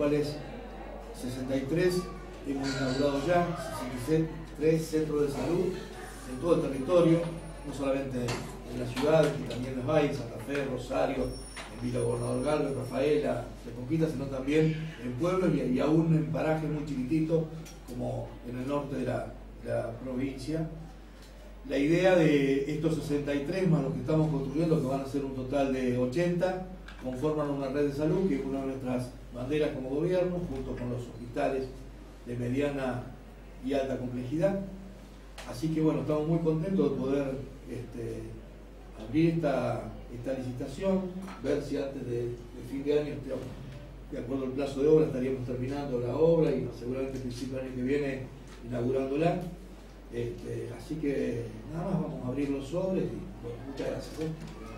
cuales 63 hemos inaugurado ya, 63 centros de salud en todo el territorio, no solamente en la ciudad, sino también Los Valles, Santa Fe, Rosario, en Villa Gobernador Galvez, Rafaela, de Conquista, sino también en pueblos y, y aún en parajes muy chiquititos como en el norte de la provincia. La idea de estos 63 más los que estamos construyendo, que van a ser un total de 80, conforman una red de salud que es una de nuestras banderas como gobierno, junto con los hospitales de mediana y alta complejidad. Así que bueno, estamos muy contentos de poder este, abrir esta, esta licitación, ver si antes de, fin de año, este, de acuerdo al plazo de obra, estaríamos terminando la obra y seguramente a principio del año que viene inaugurándola. Este, así que nada más vamos a abrir los sobres y bueno, muchas gracias. ¿eh?